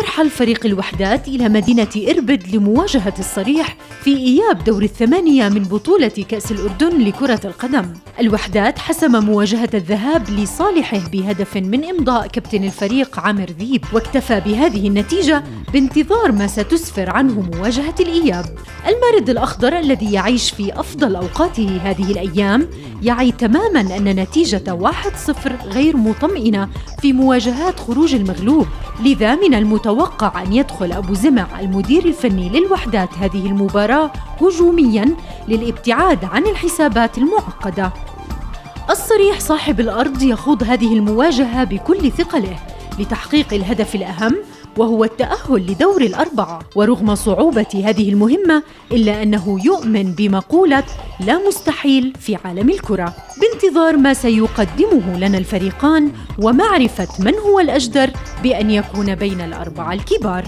يرحل فريق الوحدات إلى مدينة إربد لمواجهة الصريح في إياب دور الثمانية من بطولة كأس الأردن لكرة القدم. الوحدات حسم مواجهة الذهاب لصالحه بهدف من إمضاء كابتن الفريق عامر ذيب واكتفى بهذه النتيجة بانتظار ما ستسفر عنه مواجهة الإياب. المارد الأخضر الذي يعيش في أفضل أوقاته هذه الأيام يعي تماما أن نتيجة 1-0 غير مطمئنة في مواجهات خروج المغلوب. لذا من المتوقع أن يدخل أبو زمع المدير الفني للوحدات هذه المباراة هجوميا للابتعاد عن الحسابات المعقدة. الصريح صاحب الأرض يخوض هذه المواجهة بكل ثقله لتحقيق الهدف الأهم وهو التأهل لدور الأربعة. ورغم صعوبة هذه المهمة إلا أنه يؤمن بمقولة لا مستحيل في عالم الكرة بانتظار ما سيقدمه لنا الفريقان ومعرفة من هو الأجدر بأن يكون بين الأربعة الكبار.